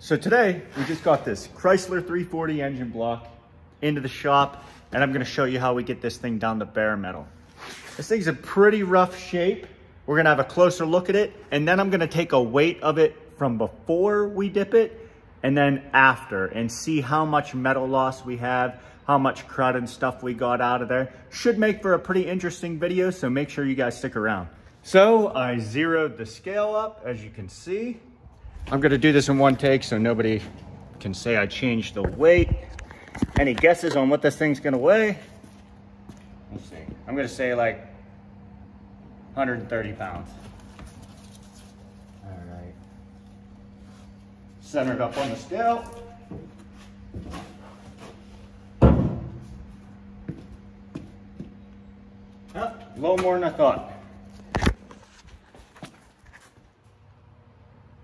So today, we just got this Chrysler 340 engine block into the shop, and I'm gonna show you how we get this thing down to bare metal. This thing's in pretty rough shape. We're gonna have a closer look at it, and then I'm gonna take a weight of it from before we dip it, and then after, and see how much metal loss we have, how much crud and stuff we got out of there. Should make for a pretty interesting video, so make sure you guys stick around. So I zeroed the scale up, as you can see. I'm gonna do this in one take so nobody can say I changed the weight. Any guesses on what this thing's gonna weigh? Let's see. I'm gonna say like 130 pounds. All right. Center it up on the scale. Oh, a little more than I thought.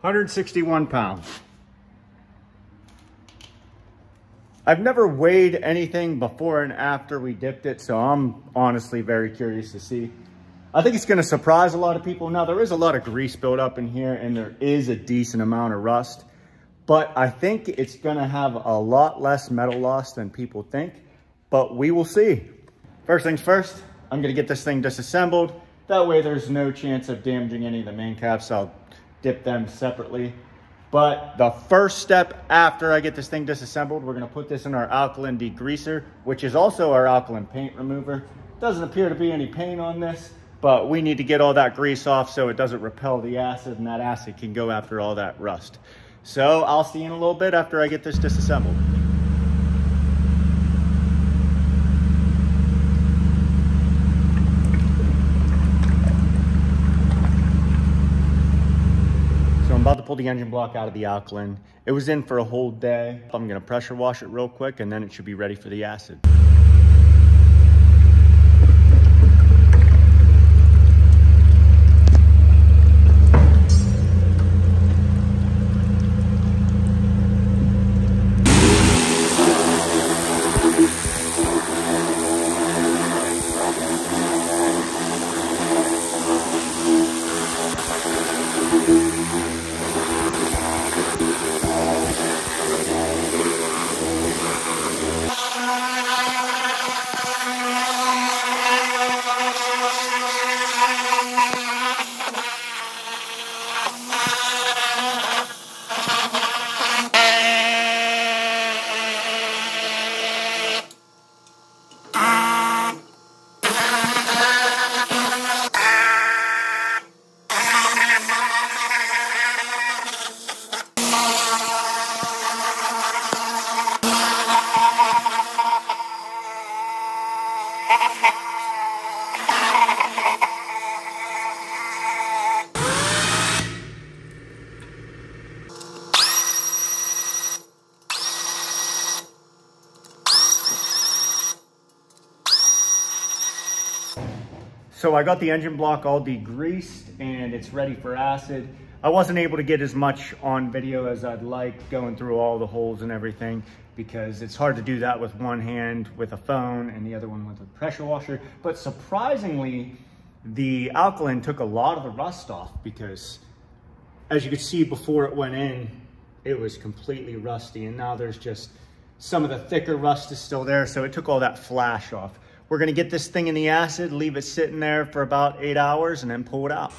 161 pounds. I've never weighed anything before and after we dipped it, so I'm honestly very curious to see. I think it's gonna surprise a lot of people. Now, there is a lot of grease built up in here and there is a decent amount of rust, but I think it's gonna have a lot less metal loss than people think, but we will see. First things first, I'm gonna get this thing disassembled. That way there's no chance of damaging any of the main caps. I'll dip them separately. But the first step after I get this thing disassembled, we're gonna put this in our alkaline degreaser, which is also our alkaline paint remover. Doesn't appear to be any paint on this, but we need to get all that grease off so it doesn't repel the acid and that acid can go after all that rust. So I'll see you in a little bit after I get this disassembled. So I'm about to pull the engine block out of the alkaline. It was in for a whole day. I'm gonna pressure wash it real quick and then it should be ready for the acid. So I got the engine block all degreased and it's ready for acid. I wasn't able to get as much on video as I'd like going through all the holes and everything because it's hard to do that with one hand with a phone and the other one with a pressure washer. But surprisingly, the alkaline took a lot of the rust off because as you could see before it went in, it was completely rusty and now there's just some of the thicker rust is still there. So it took all that flash off. We're gonna get this thing in the acid, leave it sitting there for about eight hours and then pull it out.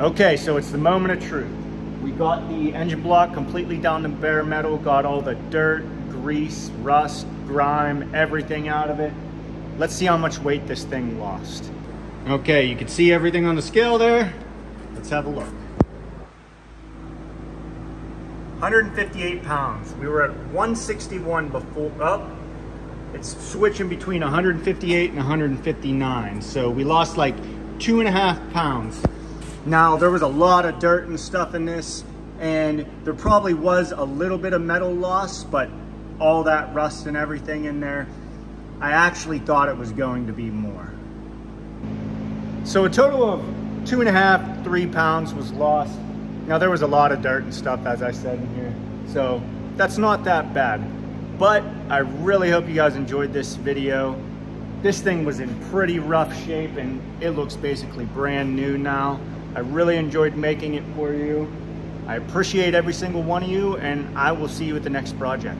Okay, so it's the moment of truth. We got the engine block completely down to bare metal, got all the dirt, grease, rust, grime, everything out of it. Let's see how much weight this thing lost. Okay, you can see everything on the scale there. Let's have a look. 158 pounds. We were at 161 before, oh, it's switching between 158 and 159. So we lost like two and a half pounds. Now there was a lot of dirt and stuff in this and there probably was a little bit of metal loss, but all that rust and everything in there, I actually thought it was going to be more. So a total of two and a half, three pounds was lost. Now there was a lot of dirt and stuff, as I said in here. So that's not that bad. But I really hope you guys enjoyed this video. This thing was in pretty rough shape and it looks basically brand new now. I really enjoyed making it for you. I appreciate every single one of you and I will see you at the next project.